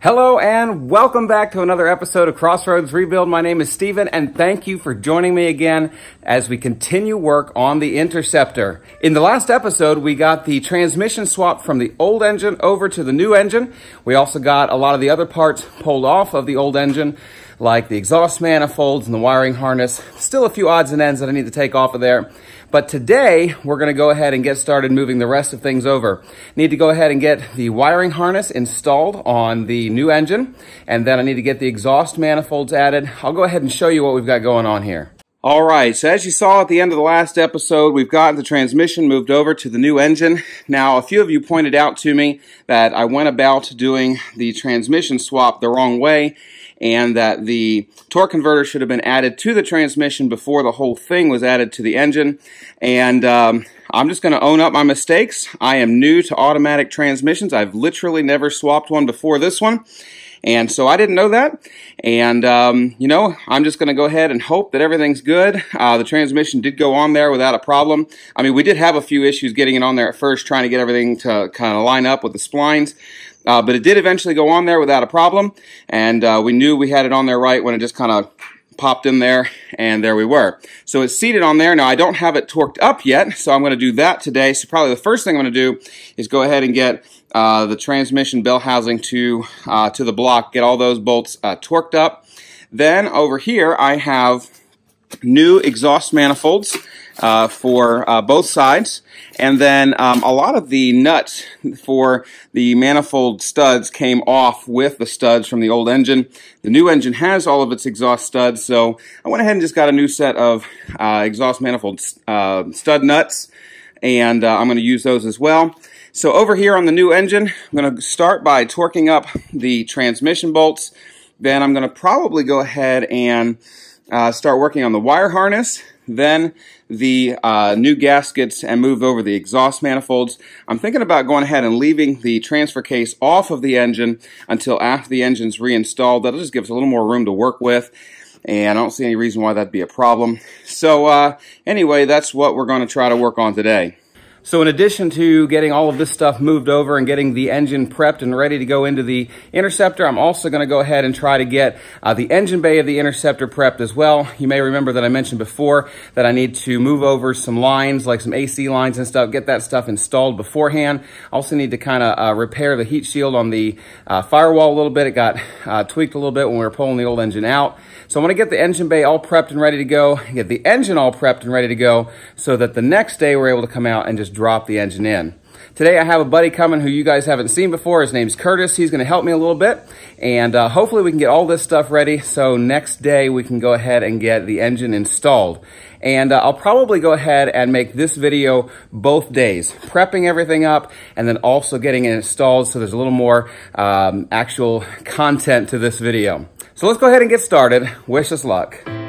Hello and welcome back to another episode of Crossroads Rebuild. My name is Steven and thank you for joining me again as we continue work on the Interceptor. In the last episode, we got the transmission swap from the old engine over to the new engine. We also got a lot of the other parts pulled off of the old engine, like the exhaust manifolds and the wiring harness. Still a few odds and ends that I need to take off of there. But today, we're gonna go ahead and get started moving the rest of things over. Need to go ahead and get the wiring harness installed on the new engine, and then I need to get the exhaust manifolds added. I'll go ahead and show you what we've got going on here. All right, so as you saw at the end of the last episode, we've gotten the transmission moved over to the new engine. Now, a few of you pointed out to me that I went about doing the transmission swap the wrong way, and that the torque converter should have been added to the transmission before the whole thing was added to the engine. And um, I'm just going to own up my mistakes. I am new to automatic transmissions. I've literally never swapped one before this one. And so I didn't know that. And, um, you know, I'm just going to go ahead and hope that everything's good. Uh, the transmission did go on there without a problem. I mean, we did have a few issues getting it on there at first, trying to get everything to kind of line up with the splines. Uh, but it did eventually go on there without a problem, and uh, we knew we had it on there right when it just kind of popped in there, and there we were. So it's seated on there. Now, I don't have it torqued up yet, so I'm going to do that today. So probably the first thing I'm going to do is go ahead and get uh, the transmission bell housing to, uh, to the block, get all those bolts uh, torqued up. Then over here, I have new exhaust manifolds uh, for uh, both sides. And then um, a lot of the nuts for the manifold studs came off with the studs from the old engine. The new engine has all of its exhaust studs, so I went ahead and just got a new set of uh, exhaust manifold uh, stud nuts, and uh, I'm going to use those as well. So over here on the new engine, I'm going to start by torquing up the transmission bolts. Then I'm going to probably go ahead and uh, start working on the wire harness then the uh, new gaskets and move over the exhaust manifolds. I'm thinking about going ahead and leaving the transfer case off of the engine until after the engine's reinstalled. That'll just give us a little more room to work with and I don't see any reason why that'd be a problem. So uh, anyway, that's what we're going to try to work on today. So in addition to getting all of this stuff moved over and getting the engine prepped and ready to go into the Interceptor, I'm also going to go ahead and try to get uh, the engine bay of the Interceptor prepped as well. You may remember that I mentioned before that I need to move over some lines, like some AC lines and stuff, get that stuff installed beforehand. I also need to kind of uh, repair the heat shield on the uh, firewall a little bit. It got uh, tweaked a little bit when we were pulling the old engine out. So I'm going to get the engine bay all prepped and ready to go, get the engine all prepped and ready to go so that the next day we're able to come out and just drop the engine in. Today I have a buddy coming who you guys haven't seen before. His name's Curtis. He's going to help me a little bit. And uh, hopefully we can get all this stuff ready so next day we can go ahead and get the engine installed. And uh, I'll probably go ahead and make this video both days, prepping everything up and then also getting it installed so there's a little more um, actual content to this video. So let's go ahead and get started. Wish us luck.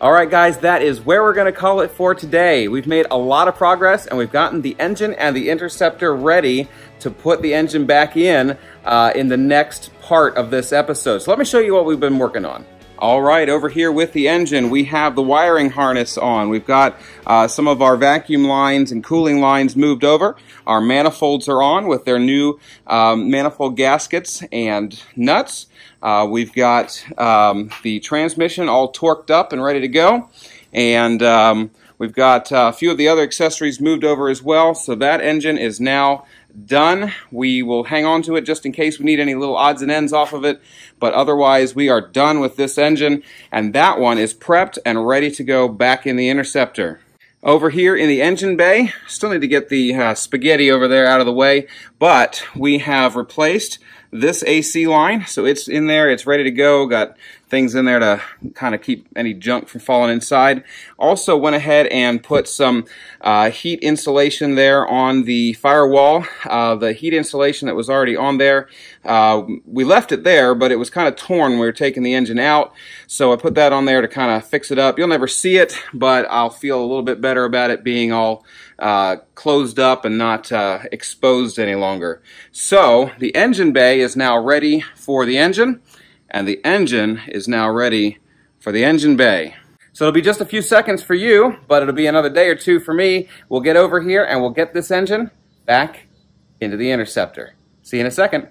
All right, guys, that is where we're going to call it for today. We've made a lot of progress and we've gotten the engine and the interceptor ready to put the engine back in uh, in the next part of this episode. So let me show you what we've been working on. All right, over here with the engine, we have the wiring harness on. We've got uh, some of our vacuum lines and cooling lines moved over. Our manifolds are on with their new um, manifold gaskets and nuts. Uh, we've got um, the transmission all torqued up and ready to go. And um, we've got uh, a few of the other accessories moved over as well. So that engine is now done. We will hang on to it just in case we need any little odds and ends off of it, but otherwise we are done with this engine, and that one is prepped and ready to go back in the Interceptor. Over here in the engine bay, still need to get the uh, spaghetti over there out of the way, but we have replaced this AC line. So it's in there, it's ready to go, got things in there to kind of keep any junk from falling inside. Also went ahead and put some uh, heat insulation there on the firewall. Uh, the heat insulation that was already on there, uh, we left it there, but it was kind of torn when we were taking the engine out. So I put that on there to kind of fix it up. You'll never see it, but I'll feel a little bit better about it being all uh, closed up and not uh, exposed any longer. So the engine bay is now ready for the engine and the engine is now ready for the engine bay. So it'll be just a few seconds for you, but it'll be another day or two for me. We'll get over here and we'll get this engine back into the Interceptor. See you in a second.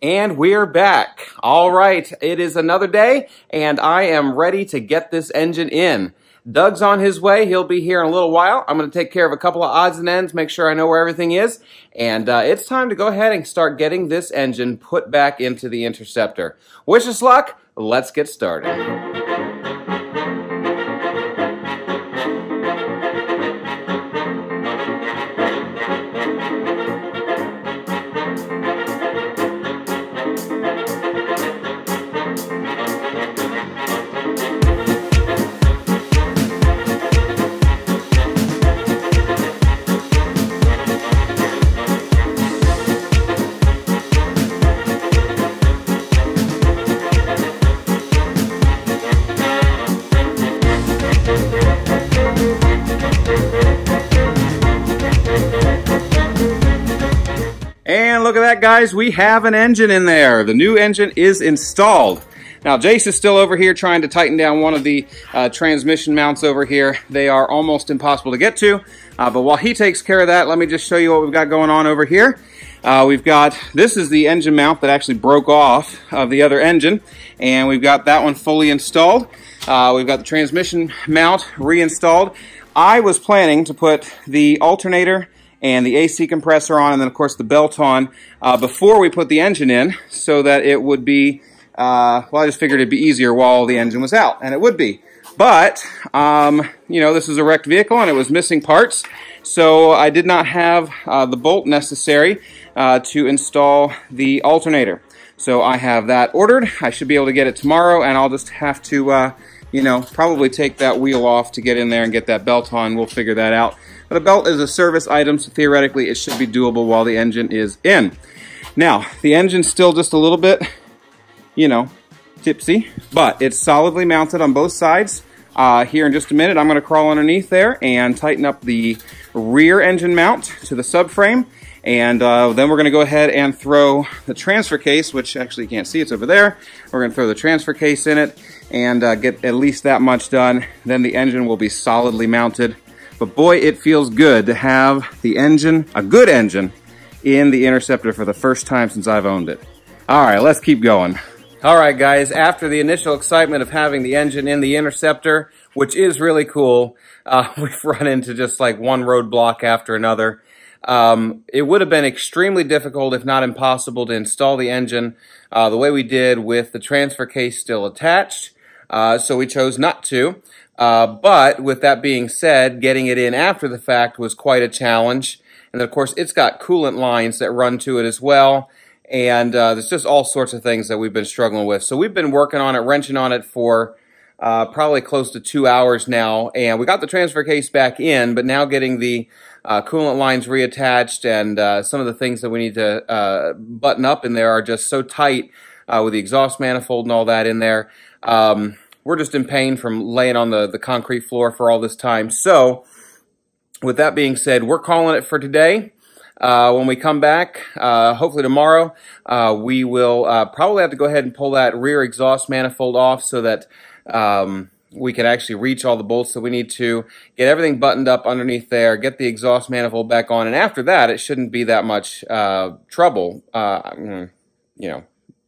And we're back. All right, it is another day, and I am ready to get this engine in. Doug's on his way. He'll be here in a little while. I'm going to take care of a couple of odds and ends, make sure I know where everything is. And uh, it's time to go ahead and start getting this engine put back into the Interceptor. Wish us luck. Let's get started. Guys. We have an engine in there. The new engine is installed. Now, Jace is still over here trying to tighten down one of the uh, transmission mounts over here. They are almost impossible to get to. Uh, but while he takes care of that, let me just show you what we've got going on over here. Uh, we've got, this is the engine mount that actually broke off of the other engine. And we've got that one fully installed. Uh, we've got the transmission mount reinstalled. I was planning to put the alternator and the AC compressor on, and then of course the belt on uh, before we put the engine in, so that it would be, uh, well I just figured it'd be easier while the engine was out, and it would be. But, um, you know, this is a wrecked vehicle and it was missing parts, so I did not have uh, the bolt necessary uh, to install the alternator. So I have that ordered. I should be able to get it tomorrow, and I'll just have to, uh, you know, probably take that wheel off to get in there and get that belt on. We'll figure that out. But a belt is a service item, so theoretically it should be doable while the engine is in. Now, the engine's still just a little bit, you know, tipsy, but it's solidly mounted on both sides. Uh, here in just a minute, I'm going to crawl underneath there and tighten up the rear engine mount to the subframe. And uh, then we're going to go ahead and throw the transfer case, which actually you can't see, it's over there. We're going to throw the transfer case in it and uh, get at least that much done. Then the engine will be solidly mounted but boy, it feels good to have the engine, a good engine, in the Interceptor for the first time since I've owned it. All right, let's keep going. All right, guys, after the initial excitement of having the engine in the Interceptor, which is really cool, uh, we've run into just like one roadblock after another. Um, it would have been extremely difficult, if not impossible, to install the engine uh, the way we did with the transfer case still attached. Uh, so we chose not to. Uh, but with that being said, getting it in after the fact was quite a challenge. And of course, it's got coolant lines that run to it as well. And uh, there's just all sorts of things that we've been struggling with. So we've been working on it, wrenching on it for uh, probably close to two hours now. And we got the transfer case back in, but now getting the uh, coolant lines reattached and uh, some of the things that we need to uh, button up in there are just so tight uh, with the exhaust manifold and all that in there. Um, we're just in pain from laying on the, the concrete floor for all this time. So, with that being said, we're calling it for today. Uh, when we come back, uh, hopefully tomorrow, uh, we will uh, probably have to go ahead and pull that rear exhaust manifold off so that um, we can actually reach all the bolts that we need to, get everything buttoned up underneath there, get the exhaust manifold back on, and after that, it shouldn't be that much uh, trouble. Uh, mm, you know,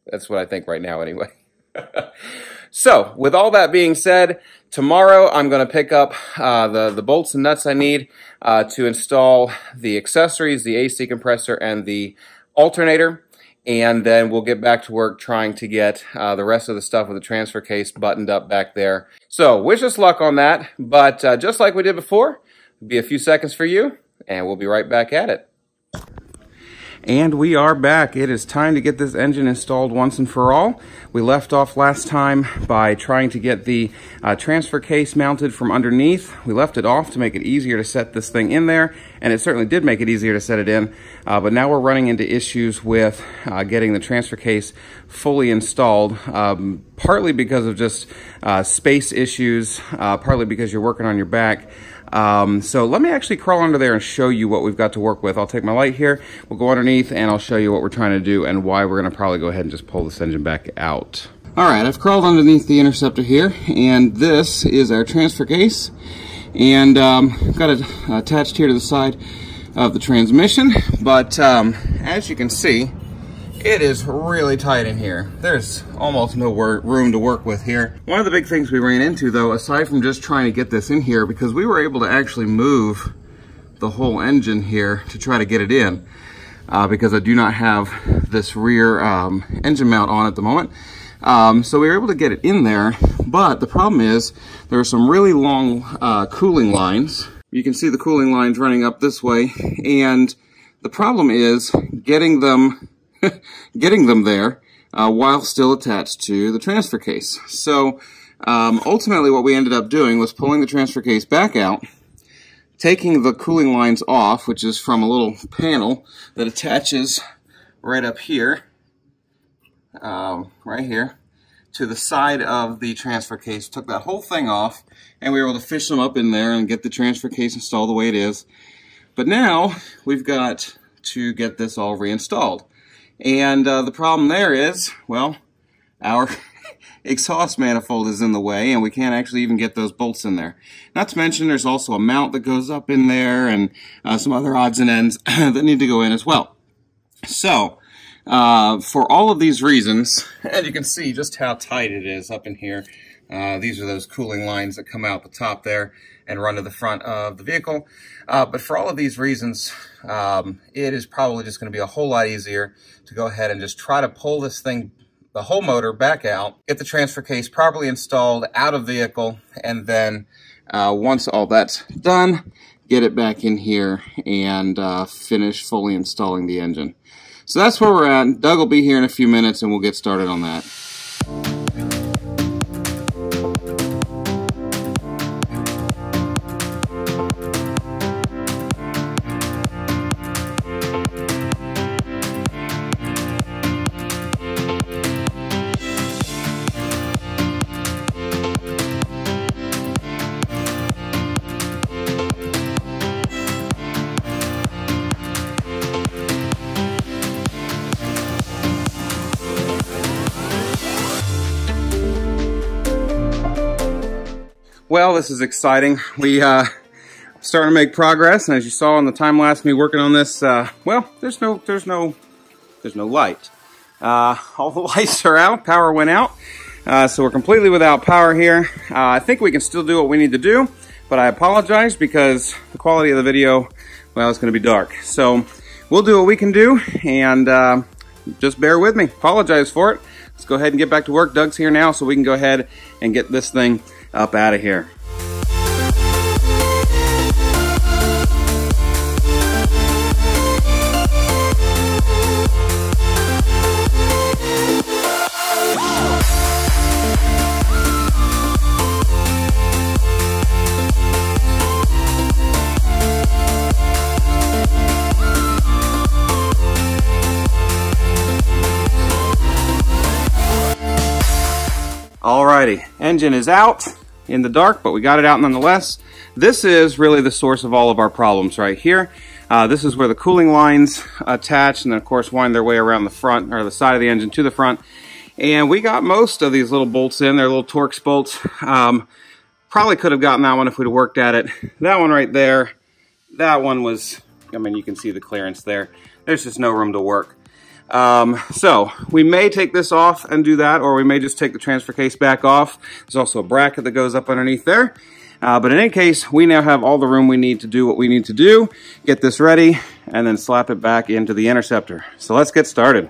that's what I think right now anyway. so, with all that being said, tomorrow I'm going to pick up the, the bolts and nuts I need uh, to install the accessories, the AC compressor, and the alternator. And then we'll get back to work trying to get uh, the rest of the stuff with the transfer case buttoned up back there. So wish us luck on that. But uh, just like we did before, be a few seconds for you, and we'll be right back at it. And we are back. It is time to get this engine installed once and for all. We left off last time by trying to get the uh, transfer case mounted from underneath. We left it off to make it easier to set this thing in there, and it certainly did make it easier to set it in. Uh, but now we're running into issues with uh, getting the transfer case fully installed, um, partly because of just uh, space issues, uh, partly because you're working on your back. Um, so let me actually crawl under there and show you what we've got to work with. I'll take my light here, we'll go underneath, and I'll show you what we're trying to do and why we're going to probably go ahead and just pull this engine back out. All right, I've crawled underneath the interceptor here, and this is our transfer case. And um, got it attached here to the side of the transmission, but um, as you can see, it is really tight in here. There's almost no room to work with here. One of the big things we ran into though, aside from just trying to get this in here, because we were able to actually move the whole engine here to try to get it in, uh, because I do not have this rear um, engine mount on at the moment. Um, so we were able to get it in there, but the problem is there are some really long uh, cooling lines. You can see the cooling lines running up this way, and the problem is getting them getting them there uh, while still attached to the transfer case. So um, ultimately what we ended up doing was pulling the transfer case back out, taking the cooling lines off, which is from a little panel that attaches right up here, um, right here, to the side of the transfer case. Took that whole thing off, and we were able to fish them up in there and get the transfer case installed the way it is. But now we've got to get this all reinstalled. And uh, the problem there is, well, our exhaust manifold is in the way and we can't actually even get those bolts in there. Not to mention there's also a mount that goes up in there and uh, some other odds and ends that need to go in as well. So, uh, for all of these reasons, and you can see just how tight it is up in here, uh, these are those cooling lines that come out the top there and run to the front of the vehicle. Uh, but for all of these reasons, um, it is probably just going to be a whole lot easier to go ahead and just try to pull this thing, the whole motor back out, get the transfer case properly installed out of vehicle, and then uh, once all that's done, get it back in here and uh, finish fully installing the engine. So that's where we're at. Doug will be here in a few minutes and we'll get started on that. This is exciting. We uh, starting to make progress, and as you saw in the time lapse me working on this, uh, well, there's no, there's no, there's no light. Uh, all the lights are out. Power went out, uh, so we're completely without power here. Uh, I think we can still do what we need to do, but I apologize because the quality of the video, well, it's going to be dark. So we'll do what we can do, and uh, just bear with me. Apologize for it. Let's go ahead and get back to work. Doug's here now, so we can go ahead and get this thing up out of here. Engine is out in the dark, but we got it out nonetheless. This is really the source of all of our problems right here. Uh, this is where the cooling lines attach and then of course wind their way around the front or the side of the engine to the front. And we got most of these little bolts in, they're little Torx bolts. Um, probably could have gotten that one if we'd worked at it. That one right there, that one was, I mean, you can see the clearance there. There's just no room to work. Um, so we may take this off and do that, or we may just take the transfer case back off. There's also a bracket that goes up underneath there. Uh, but in any case, we now have all the room we need to do what we need to do, get this ready, and then slap it back into the Interceptor. So let's get started.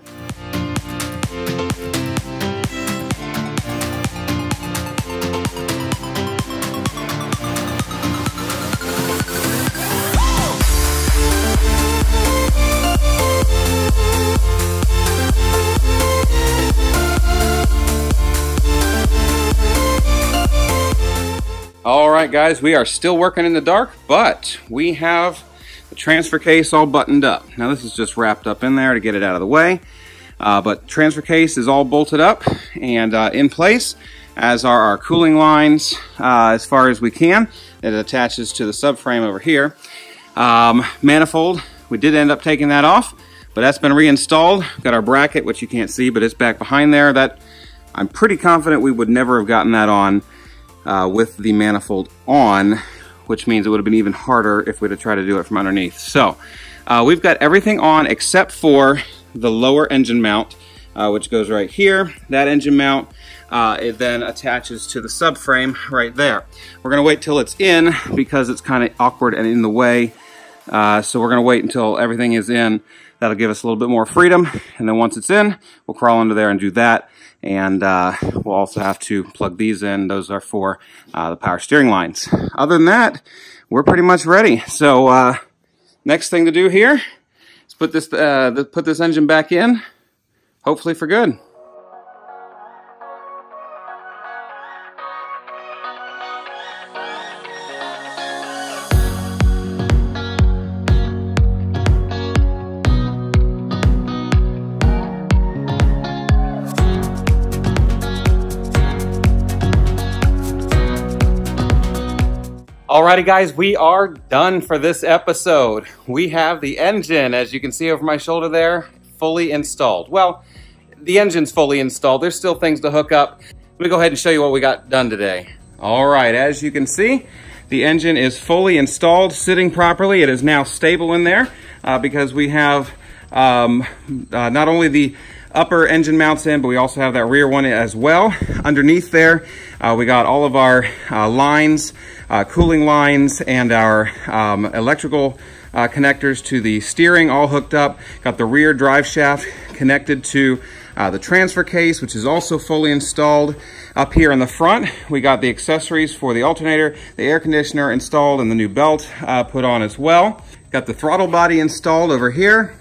Right, guys, we are still working in the dark, but we have the transfer case all buttoned up. Now, this is just wrapped up in there to get it out of the way, uh, but transfer case is all bolted up and uh, in place, as are our cooling lines uh, as far as we can. It attaches to the subframe over here. Um, manifold, we did end up taking that off, but that's been reinstalled. Got our bracket, which you can't see, but it's back behind there. That I'm pretty confident we would never have gotten that on uh, with the manifold on, which means it would have been even harder if we'd have tried to do it from underneath. So uh, we've got everything on except for the lower engine mount, uh, which goes right here. That engine mount, uh, it then attaches to the subframe right there. We're gonna wait till it's in because it's kind of awkward and in the way. Uh, so we're gonna wait until everything is in. That'll give us a little bit more freedom. And then once it's in, we'll crawl under there and do that. And uh, we'll also have to plug these in. Those are for uh, the power steering lines. Other than that, we're pretty much ready. So uh, next thing to do here is put this, uh, put this engine back in, hopefully for good. Alrighty guys, we are done for this episode. We have the engine, as you can see over my shoulder there, fully installed. Well, the engine's fully installed. There's still things to hook up. Let me go ahead and show you what we got done today. All right, as you can see, the engine is fully installed, sitting properly. It is now stable in there uh, because we have um, uh, not only the upper engine mounts in, but we also have that rear one as well. Underneath there, uh, we got all of our uh, lines, uh, cooling lines, and our um, electrical uh, connectors to the steering all hooked up. Got the rear drive shaft connected to uh, the transfer case, which is also fully installed. Up here in the front, we got the accessories for the alternator, the air conditioner installed, and the new belt uh, put on as well. Got the throttle body installed over here.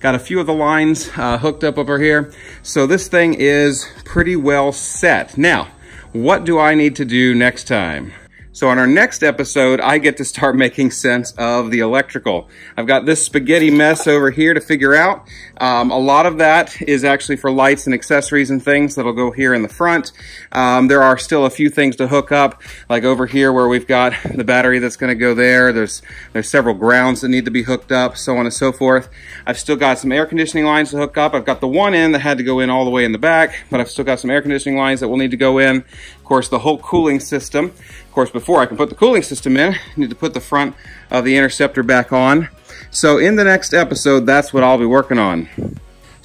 Got a few of the lines uh, hooked up over here. So this thing is pretty well set. Now, what do I need to do next time? So on our next episode, I get to start making sense of the electrical. I've got this spaghetti mess over here to figure out. Um, a lot of that is actually for lights and accessories and things that'll go here in the front. Um, there are still a few things to hook up, like over here where we've got the battery that's gonna go there. There's, there's several grounds that need to be hooked up, so on and so forth. I've still got some air conditioning lines to hook up. I've got the one in that had to go in all the way in the back, but I've still got some air conditioning lines that will need to go in. Course, the whole cooling system. Of course, before I can put the cooling system in, I need to put the front of the interceptor back on. So in the next episode, that's what I'll be working on.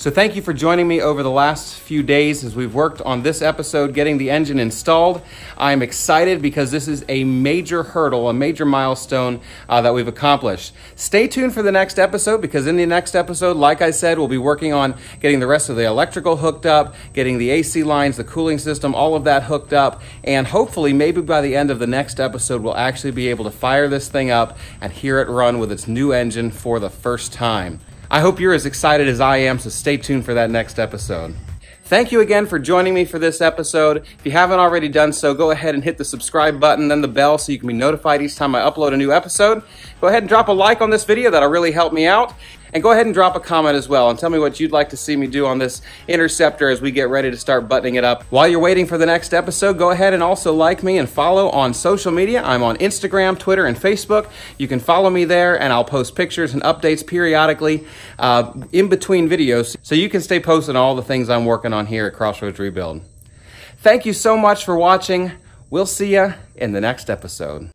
So thank you for joining me over the last few days as we've worked on this episode, getting the engine installed. I'm excited because this is a major hurdle, a major milestone uh, that we've accomplished. Stay tuned for the next episode because in the next episode, like I said, we'll be working on getting the rest of the electrical hooked up, getting the AC lines, the cooling system, all of that hooked up, and hopefully maybe by the end of the next episode, we'll actually be able to fire this thing up and hear it run with its new engine for the first time. I hope you're as excited as I am, so stay tuned for that next episode. Thank you again for joining me for this episode. If you haven't already done so, go ahead and hit the subscribe button, then the bell so you can be notified each time I upload a new episode. Go ahead and drop a like on this video. That'll really help me out. And go ahead and drop a comment as well and tell me what you'd like to see me do on this Interceptor as we get ready to start buttoning it up. While you're waiting for the next episode, go ahead and also like me and follow on social media. I'm on Instagram, Twitter, and Facebook. You can follow me there and I'll post pictures and updates periodically uh, in between videos so you can stay posted on all the things I'm working on here at Crossroads Rebuild. Thank you so much for watching. We'll see you in the next episode.